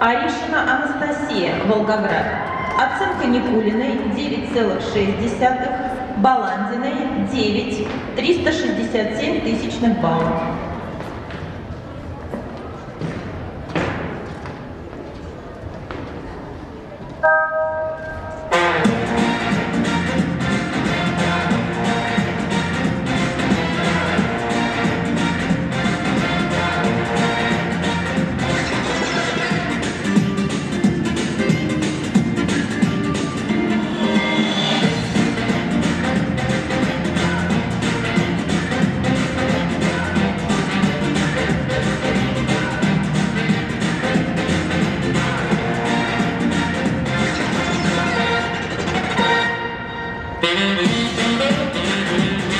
Аришина Анастасия, Волгоград. Оценка Никулиной 9,6, Баландиной 9, 367 тысячных баллов. Thank you.